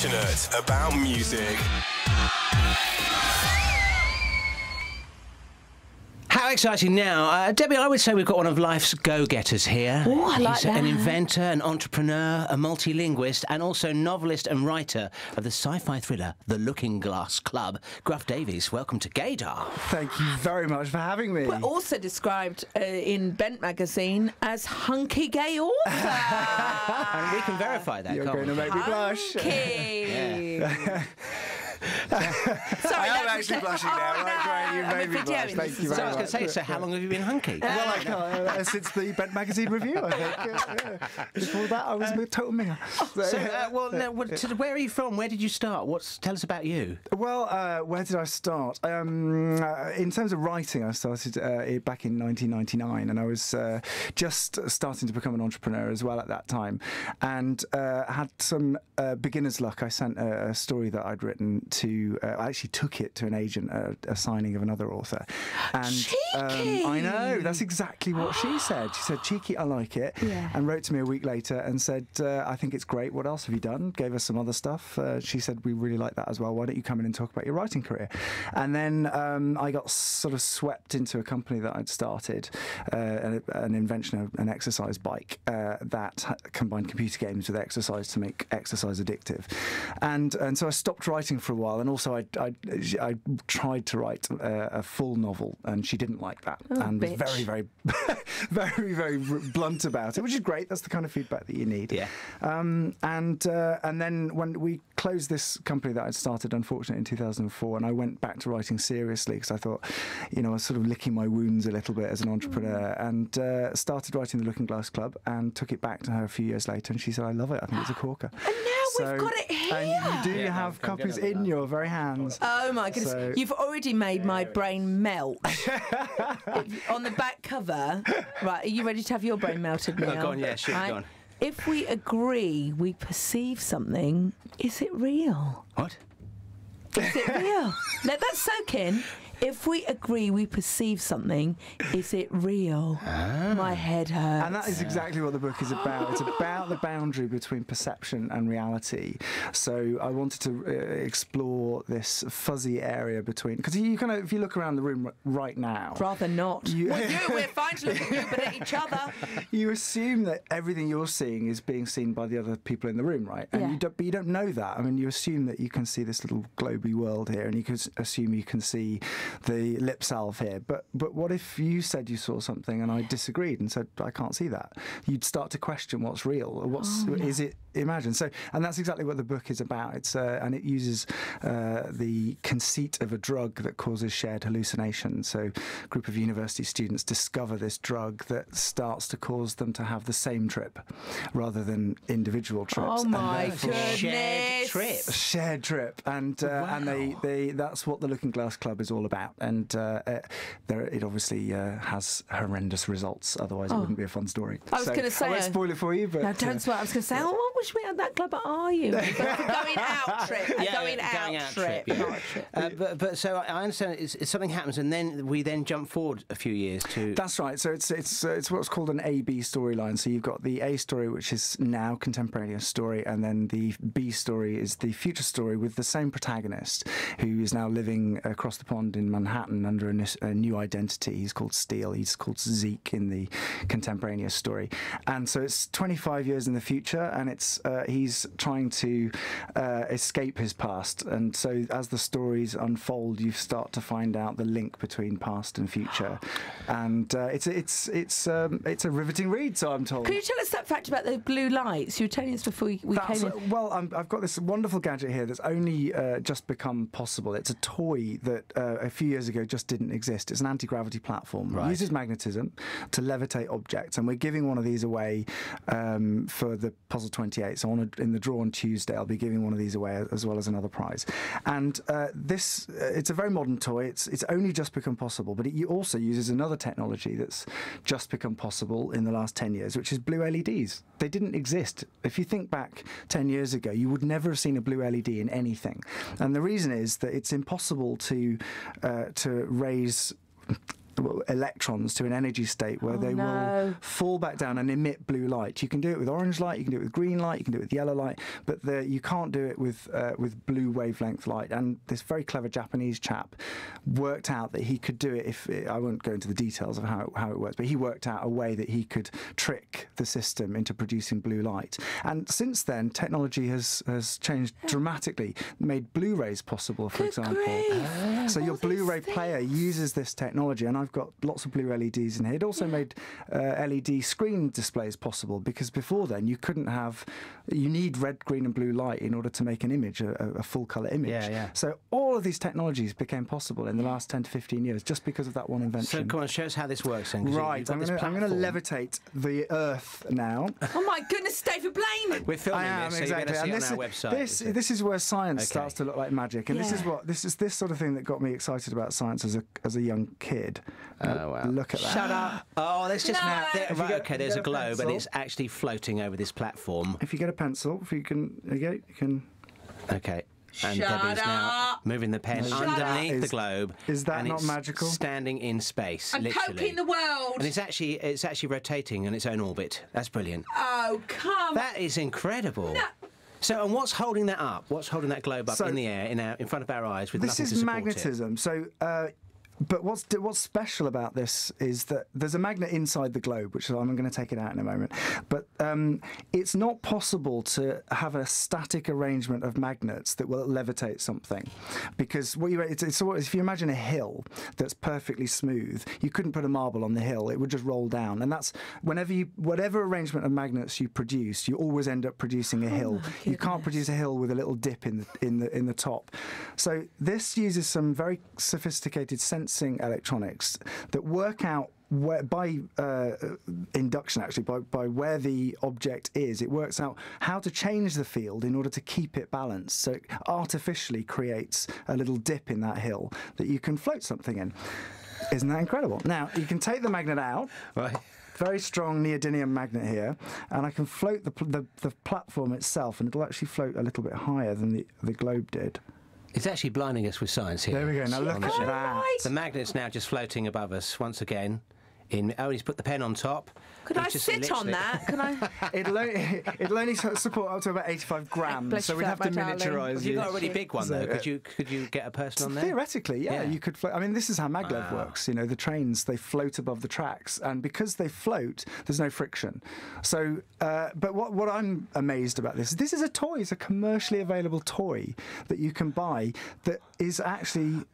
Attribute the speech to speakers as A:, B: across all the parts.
A: Passionate about music.
B: How exciting now. Uh, Debbie, I would say we've got one of life's go getters here.
C: Ooh, I
B: He's
C: like
B: an inventor, an entrepreneur, a multilinguist, and also novelist and writer of the sci fi thriller The Looking Glass Club. Gruff Davies, welcome to Gaydar.
D: Thank you very much for having me.
C: We're also described uh, in Bent magazine as hunky gay author.
B: and we can verify that,
D: You're
B: can't
D: going to make me blush.
C: Hunky. Sorry,
D: I am
C: that's-
D: actually blushing now.
C: Oh,
D: Right, right, you
C: no,
D: made
C: I'm
D: me blush.
C: this
D: Thank
C: as
D: you
B: So I was going to say, so how long have you been hunky?
D: Well, I can't, uh, since the Bent Magazine review, I think. Yeah, yeah. Before that, I was a total minger.
B: So, uh, well, no, what, so where are you from? Where did you start? What's tell us about you?
D: Well, uh, where did I start? Um, uh, in terms of writing, I started uh, back in 1999, and I was uh, just starting to become an entrepreneur as well at that time, and uh, had some uh, beginner's luck. I sent a, a story that I'd written to. Uh, I actually took it to an agent, a, a signing of another author, and um, I know that's exactly what she said. She said, "Cheeky, I like it,"
C: Yeah.
D: and wrote to me a week later and said, uh, "I think it's great. What else have you done?" Gave us some other stuff. Uh, she said, "We really like that as well. Why don't you come in and talk about your writing career?" And then um, I got sort of swept into a company that I'd started, uh, an, an invention of an exercise bike uh, that combined computer games with exercise to make exercise addictive. And and so I stopped writing for a while, and also I I, I tried to write a, a full novel, and she didn't like that,
C: Oh,
D: and was very very very very blunt about it, which is great. That's the kind of feedback that you need.
B: Yeah.
D: Um, and uh, and then when we closed this company that I'd started, unfortunately, in 2004, and I went back to writing seriously because I thought, you know, I was sort of licking my wounds a little bit as an entrepreneur, and uh, started writing the Looking Glass Club, and took it back to her a few years later, and she said, "I love it. I think it's a corker."
C: And now we've got it
D: And you do
B: Yeah,
D: have
B: I'm- I'm
D: copies
B: getting
D: in your very hands.
C: Oh my goodness!
D: So-
C: You've already made my brain melt. on the back cover, right? Are you ready to have your brain melted now?
B: go on, yeah, shoot, go on.
C: If we agree we perceive something, is it real?
B: What?
C: Is it real? Let that soak in. If we agree we perceive something, is it real? My head hurts.
D: And that is exactly what the book is about. It's about the boundary between perception and reality. So I wanted to uh, explore this fuzzy area between because you kind of if you look around the room r- right now,
C: Rather not.
D: You-
C: well, you, we're fine to look at you, but at each other.
D: you assume that everything you're seeing is being seen by the other people in the room, right? And
C: Yeah.
D: you don't, but you don't know that. I mean, you assume that you can see this little globy world here, and you can assume you can see the lip salve here. But but what if you said you saw something and I disagreed and said I can't see that? You'd start to question what's real. or What's
C: Oh,
D: is it? Imagine so, and that's exactly what the book is about. It's uh, and it uses uh, the conceit of a drug that causes shared hallucination. So, a group of university students discover this drug that starts to cause them to have the same trip rather than individual trips.
C: Oh my goodness.
B: Shared trip.
D: a shared trip, and uh, and they, they that's what the Looking Glass Club is all about. And uh, uh, there, it obviously uh, has horrendous results. Otherwise, it wouldn't be a fun story.
C: Oh. I was
D: So,
C: gonna say,
D: I won't
C: uh,
D: spoil it for you, but
C: No,
D: uh,
C: don't swear. I was going to say, oh, what was we at that club? But are you? Going out trip. A going, out, trip.
B: yeah.
C: Not a trip.
B: Uh, but, but so I I understand it's, it's something happens and then we then jump forward a few years to.
D: That's right. So it's it's uh, it's what's called an A B storyline. So you've got the A story, which is now contemporaneous story, and then the B story is the future story with the same protagonist, who is now living across the pond in Manhattan under a, a new identity. He's called Steele. He's called Zeke in the contemporaneous story, and so it's 25 years in the future, and it's uh, he's trying to uh, escape his past, and so as the stories unfold, you start to find out the link between past and future, and uh, it's it's it's um, it's a riveting read. So I'm told.
C: Can you tell us that fact about the blue lights? You were telling us before we,
D: That's,
C: came in.
D: well, I'm, I've got this wonderful gadget here that's only uh, just become possible. It's a toy that uh, a few years ago just didn't exist. It's an anti gravity platform. It uses magnetism to levitate objects, and we're giving one of these away um, for the Puzzle 28. So on a, in the draw on Tuesday, I'll be giving one of these away as well as another prize. And uh, this, uh, it's a very modern toy. It's it's only just become possible, but it also uses another technology that's just become possible in the last 10 years, which is blue LEDs. They didn't exist. If you think back 10 years ago, you would never have seen a blue LED in anything. And the reason is that it's impossible to uh, to raise electrons to an energy state where
C: Oh,
D: they
C: no.
D: will fall back down and emit blue light. You can do it with orange light, you can do it with green light, you can do it with yellow light, but the, you can't do it with uh, with blue wavelength light. And this very clever Japanese chap worked out that he could do it. If I won't go into the details of how it, how it works, but he worked out a way that he could trick the system into producing blue light. And since then, technology has has changed dramatically, made Blu-rays possible, for
C: Good
D: example.
C: grief.
D: So your
C: All these
D: Blu-ray player uses this technology, and I've got lots of blue LEDs in here. It also made uh, LED screen displays possible because before then you couldn't have. You need red, green, and blue light in order to make an image, a, a- a full color image.
B: Yeah, yeah.
D: So all of these technologies became possible in the last 10 to 15 years just because of that one
B: So
D: invention.
B: come on, show us how this works then. 'cause you-
D: Right,
B: you've
D: I'm going to I'm going to
B: platform.
D: levitate the Earth now.
C: Oh my goodness, David Blaine!
B: We're filming
D: I am
B: this, so
D: exactly,
B: you better see
D: and this
B: on our
D: is,
B: website.
D: This,
B: So-
D: this is where science
B: Okay.
D: starts to look like magic, and this is what this is this sort of thing that got me excited about science as a as a young kid.
B: Oh, wow.
D: Look at that.
C: Shut up.
B: Oh, there's just
C: No.
B: there, right,
D: get-
B: okay. There's a
D: get a
B: globe, and it's actually floating over this platform.
D: If you get a pencil, if you can, there you go, you can.
B: Okay. And
C: Shut
B: Debbie's now moving the pen
D: Shut
B: underneath
D: up.
B: the globe.
D: is that
B: and
D: not
B: it's
D: magical?
B: Standing in space,
C: I'm
B: literally.
C: poking the world.
B: And it's actually it's actually rotating in its own orbit. That's brilliant.
C: Oh, come
B: That is incredible. So, and what's holding that up? What's holding that globe up
D: So-
B: in the air, in our, in front of our eyes, with
D: This
B: nothing to support it?
D: magnetism. So, uh, but what's what's special about this is that there's a magnet inside the globe, which I'm going to take it out in a moment. But um, it's not possible to have a static arrangement of magnets that will levitate something, because what you it's, it's if you imagine a hill that's perfectly smooth, you couldn't put a marble on the hill; it would just roll down. And that's whenever you whatever arrangement of magnets you produce, you always end up producing a hill. You can't produce a hill with a little dip in the in the in the top. So this uses some very sophisticated sensing electronics that work out where, by uh, induction, actually, by, by where the object is, it works out how to change the field in order to keep it balanced. So it artificially creates a little dip in that hill that you can float something in. Isn't that incredible? Now, you can take the magnet out,
B: Right.
D: very strong neodymium magnet here, and I can float the, pl- the, the platform itself, and it'll actually float a little bit higher than the, the globe did.
B: It's actually blinding us with science here.
D: There we go. Now look at
B: show.
D: that.
B: The magnet's now just floating above us once again. In oh, he's put the pen on top.
C: Could
B: He's
C: I
B: just
C: sit on that? Can I?
D: It'll only, it'll only support up to about 85 grams,
C: Bless
D: so we'd have to miniaturise
B: Have you
D: you.
B: got a really big one though?
D: uh,
B: Could you could you get a person on there?
D: Theoretically, yeah,
B: Yeah.
D: you could float. I mean, this is how maglev
B: Wow.
D: works. You know, the trains they float above the tracks, and because they float, there's no friction. So, uh, but what what I'm amazed about this, this is a toy. It's a commercially available toy that you can buy that is actually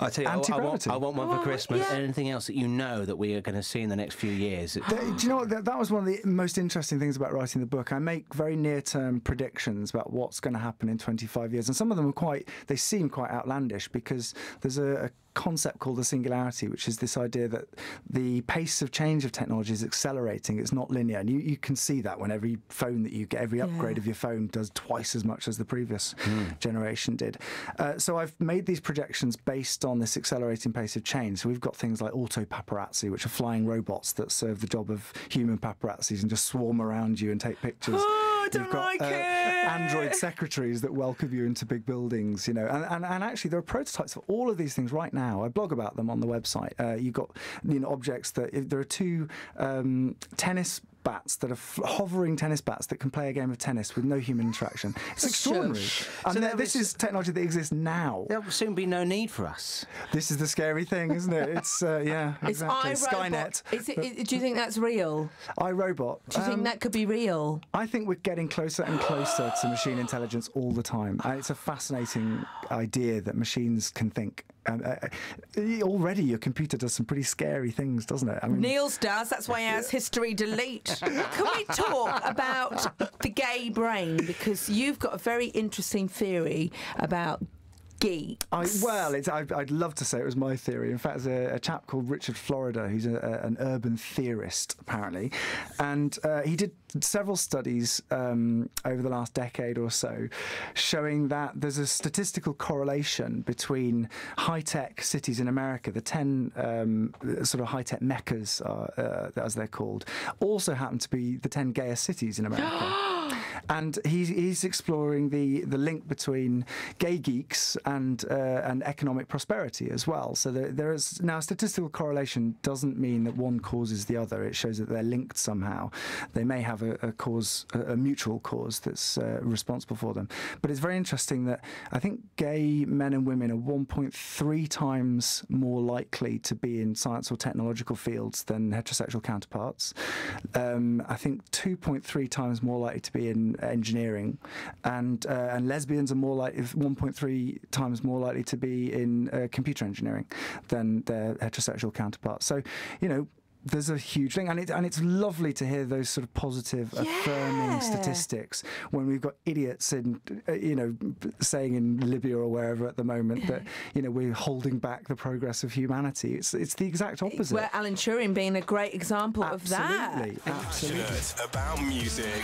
B: I tell you, I, I want,
D: Anti-gravity.
B: I want one
C: Oh,
B: for Christmas.
C: yeah.
B: Anything else that you know that we are going to see in the next few years?
D: Th- Do you know what? That, that was one of the most interesting things about writing the book. I make very near term predictions about what's going to happen in 25 years. And some of them are quite, they seem quite outlandish because there's a, a concept called the singularity, which is this idea that the pace of change of technology is accelerating. It's not linear. And you, you can see that when every phone that you get, every upgrade
C: Yeah.
D: of your phone does twice as much as the previous generation did. Uh, so I've made these projections based on this accelerating pace of change. So we've got things like auto paparazzi, which are flying robots that serve the job of human paparazzis and just swarm around you and take pictures.
C: I don't
D: You've got
C: like
D: uh,
C: it.
D: Android secretaries that welcome you into big buildings, you know, and, and, and actually there are prototypes for all of these things right now. I blog about them on the website. Uh, you've got you know objects that if there are two um, tennis bats that are f- hovering tennis bats that can play a game of tennis with no human interaction. It's extraordinary. And
B: So
D: th- this
B: is-
D: is technology that exists now.
B: There will soon be no need for us.
D: This is the scary thing, isn't it? It's uh, yeah,
C: It's
D: exactly. Skynet,
C: Is it, i- do you think that's real?
D: iRobot.
C: Do you think
D: Um,
C: that could be real?
D: I think we're getting closer and closer to machine intelligence all the time. And it's a fascinating idea that machines can think. Um, uh, uh, already, your computer does some pretty scary things, doesn't it? I mean,
C: Neil's does. That's why he has history delete. Can we talk about the gay brain? Because you've got a very interesting theory about geeks.
D: I, well, it's, I, I'd love to say it was my theory. In fact, there's a, a chap called Richard Florida, who's a, a, an urban theorist, apparently, and uh, he did several studies um, over the last decade or so showing that there's a statistical correlation between high tech cities in America, the 10 um, sort of high tech meccas, uh, as they're called, also happen to be the 10 gayest cities in America. and he's, he's exploring the, the link between gay geeks and uh, and economic prosperity as well. So there, there is now statistical correlation doesn't mean that one causes the other. It shows that they're linked somehow. They may have a, a cause, a, a mutual cause that's uh, responsible for them. But it's very interesting that I think gay men and women are 1.3 times more likely to be in science or technological fields than heterosexual counterparts. Um, I think 2.3 times more likely to be in engineering, and uh, and lesbians are more like 1.3 times more likely to be in uh, computer engineering than their heterosexual counterparts. So, you know, there's a huge thing, and it and it's lovely to hear those sort of positive, affirming statistics when we've got idiots in, uh, you know, saying in Libya or wherever at the moment that you know we're holding back the progress of humanity. It's it's the exact opposite.
C: Where Alan Turing being a great example of that.
D: absolutely, absolutely.
A: About music.